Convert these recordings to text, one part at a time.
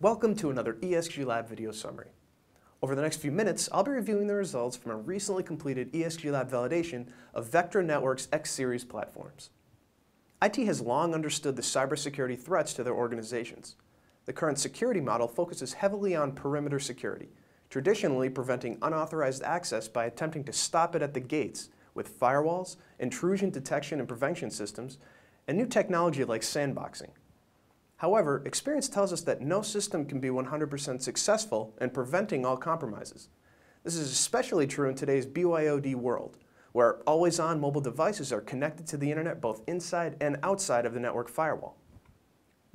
Welcome to another ESG Lab video summary. Over the next few minutes, I'll be reviewing the results from a recently completed ESG Lab validation of Vectra Network's X-Series platforms. IT has long understood the cybersecurity threats to their organizations. The current security model focuses heavily on perimeter security, traditionally preventing unauthorized access by attempting to stop it at the gates with firewalls, intrusion detection and prevention systems, and new technology like sandboxing. However, experience tells us that no system can be 100% successful in preventing all compromises. This is especially true in today's BYOD world, where always-on mobile devices are connected to the internet both inside and outside of the network firewall.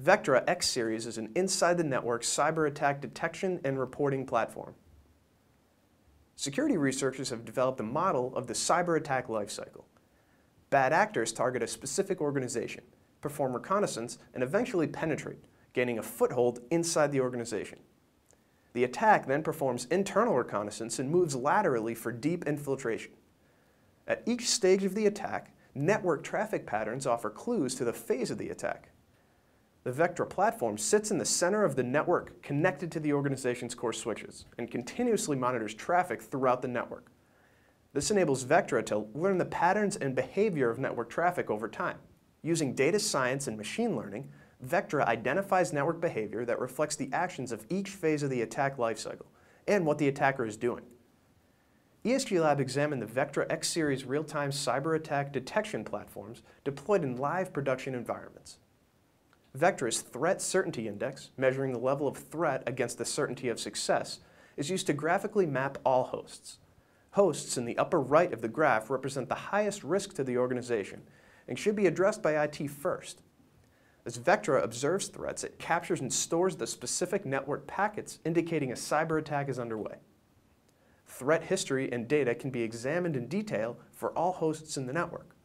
Vectra X-Series is an inside-the-network cyber attack detection and reporting platform. Security researchers have developed a model of the cyber attack lifecycle. Bad actors target a specific organization, perform reconnaissance, and eventually penetrate, gaining a foothold inside the organization. The attack then performs internal reconnaissance and moves laterally for deep infiltration. At each stage of the attack, network traffic patterns offer clues to the phase of the attack. The Vectra platform sits in the center of the network connected to the organization's core switches and continuously monitors traffic throughout the network. This enables Vectra to learn the patterns and behavior of network traffic over time. Using data science and machine learning, Vectra identifies network behavior that reflects the actions of each phase of the attack lifecycle and what the attacker is doing. ESG Lab examined the Vectra X-Series real-time cyber attack detection platforms deployed in live production environments. Vectra's Threat Certainty Index, measuring the level of threat against the certainty of success, is used to graphically map all hosts. Hosts in the upper right of the graph represent the highest risk to the organization and should be addressed by IT first. As Vectra observes threats, it captures and stores the specific network packets indicating a cyber attack is underway. Threat history and data can be examined in detail for all hosts in the network.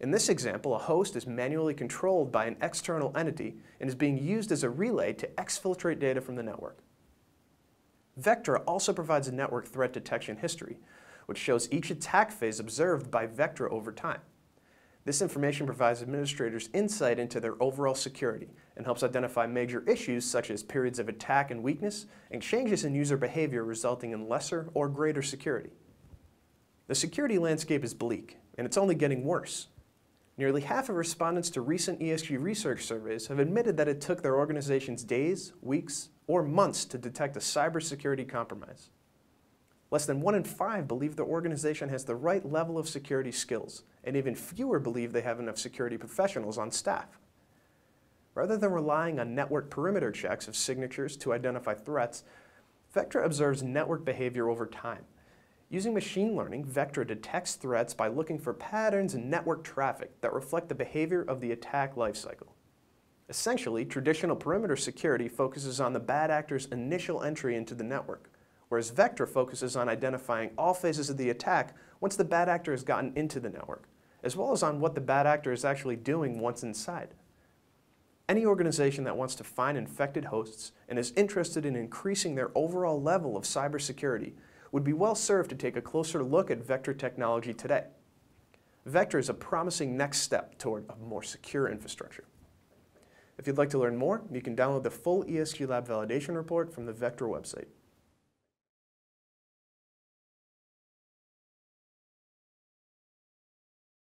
In this example, a host is manually controlled by an external entity and is being used as a relay to exfiltrate data from the network. Vectra also provides a network threat detection history, which shows each attack phase observed by Vectra over time. This information provides administrators insight into their overall security and helps identify major issues such as periods of attack and weakness and changes in user behavior resulting in lesser or greater security. The security landscape is bleak, and it's only getting worse. Nearly half of respondents to recent ESG research surveys have admitted that it took their organizations days, weeks, or months to detect a cybersecurity compromise. Less than one in five believe their organization has the right level of security skills, and even fewer believe they have enough security professionals on staff. Rather than relying on network perimeter checks of signatures to identify threats, Vectra observes network behavior over time. Using machine learning, Vectra detects threats by looking for patterns in network traffic that reflect the behavior of the attack lifecycle. Essentially, traditional perimeter security focuses on the bad actor's initial entry into the network whereas Vectra focuses on identifying all phases of the attack once the bad actor has gotten into the network, as well as on what the bad actor is actually doing once inside. Any organization that wants to find infected hosts and is interested in increasing their overall level of cybersecurity would be well served to take a closer look at Vectra technology today. Vectra is a promising next step toward a more secure infrastructure. If you'd like to learn more, you can download the full ESG Lab validation report from the Vectra website.